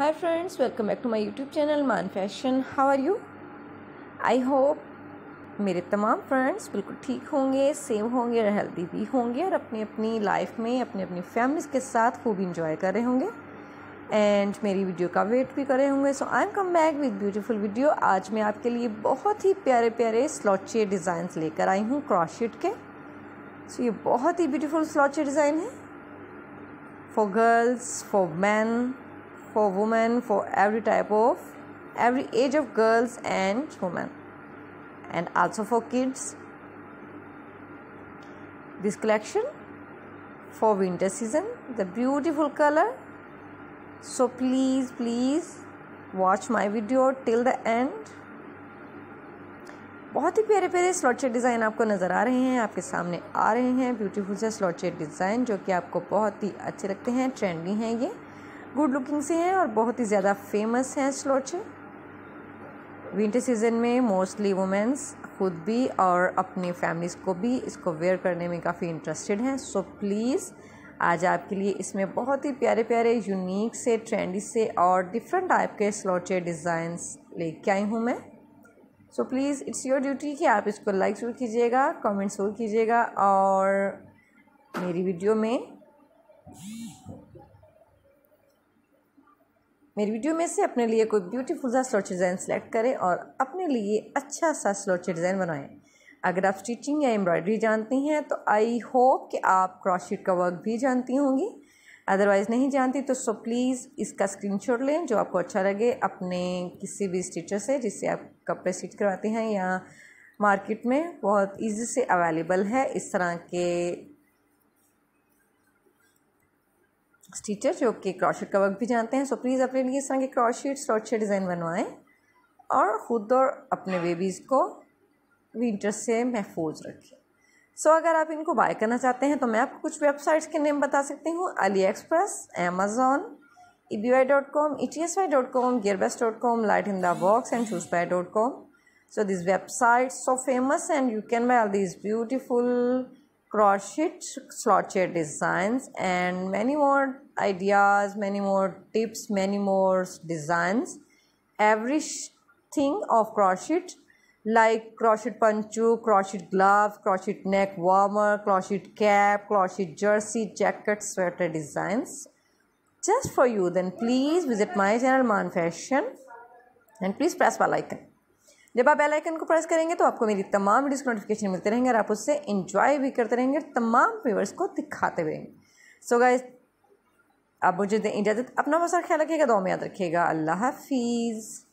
Hi friends, welcome back to my YouTube channel Man fashion How are you? I hope मेरे तमाम friends बिल्कुल ठीक होंगे same होंगे और हेल्दी भी होंगे और अपनी अपनी लाइफ में अपनी अपनी फैमिलीज़ के साथ खूब इंजॉय कर रहे होंगे। एंड मेरी वीडियो का वेट भी कर रहे होंगे। So I am come back with beautiful video आज मैं आपके लिए बहुत ही प्यारे प्यारे स्लॉचे डिज़ाइंस लेकर आई हूँ क्रॉशशीट के। सो so, ये बहुत ही ब्यूटीफुल स्लॉचे डिज़ाइन है। For girls for man for women for every type of every age of girls and women and also for kids this collection for winter season the beautiful color so please please watch my video till the end बहुत ही प्यारे प्यारे स्लॉचेड design आपको नज़र आ रहे हैं आपके सामने आ रहे हैं ब्यूटीफुल से स्लॉचेड डिज़ाइन जो कि आपको बहुत ही अच्छे लगते हैं ट्रेंडी हैं ये गुड लुकिंग से हैं और बहुत ही ज़्यादा फ़ेमस हैं स्लोचे विंटर सीज़न में मोस्टली वुमेंस खुद भी और अपनी फैमिलीज़ को भी इसको वेयर करने में काफ़ी इंटरेस्टेड हैं। सो प्लीज़ आज आपके लिए इसमें बहुत ही प्यारे प्यारे यूनिक से ट्रेंडी से और डिफरेंट टाइप के स्लोचे डिज़ाइंस लेके आई हूँ मैं। So please it's your duty कि आप इसको लाइक ज़रूर कीजिएगा कमेंट ज़रूर कीजिएगा और मेरी वीडियो में मेरी वीडियो में से अपने लिए कोई ब्यूटीफुल सा स्लोचे डिज़ाइन सेलेक्ट करें और अपने लिए अच्छा सा स्लोचे डिज़ाइन बनाएँ। अगर आप स्टिचिंग या एम्ब्रॉयडरी जानती हैं तो आई होप कि आप क्रॉशशीट का वर्क भी जानती होंगी। अदरवाइज़ नहीं जानती तो सो प्लीज़ इसका स्क्रीनशॉट लें जो आपको अच्छा लगे अपने किसी भी स्टिचर से जिससे आप कपड़े स्टिच करवाते हैं या मार्केट में। बहुत ईजी से अवेलेबल है इस तरह के स्टीचर जो कि क्रॉशेट का वर्क भी जानते हैं। सो प्लीज़ अपने लिए इस तरह के क्रॉशेट अच्छे डिज़ाइन बनवाएँ। और ख़ुद और अपने बेबीज़ को विंटर से महफूज रखें। सो so, अगर आप इनको बाय करना चाहते हैं तो मैं आपको कुछ वेबसाइट्स के नेम बता सकती हूँ। AliExpress Amazon E B Y dot com E T S Y dot com Gearbest dot com light in the box and choose by dot com so this website so famous and you can buy all these beautiful crochet slotted designs and many more ideas many more tips many more designs. Everything of crochet like crochet panchu crochet glove crochet neck warmer crochet cap crochet jersey jacket sweater designs. Just for you then please visit my channel man fashion and please press bell icon जब आप bell icon को press करेंगे तो आपको मेरी तमाम videos को notification मिलते रहेंगे और आप उससे इन्जॉय भी करते रहेंगे तमाम व्यूवर्स को दिखाते रहेंगे। सो so गाइज़ आप मुझे दें इजाज़त अपना बहुत सारा ख्याल रखिएगा दो में याद रखिएगा। अल्लाह हाफिज़।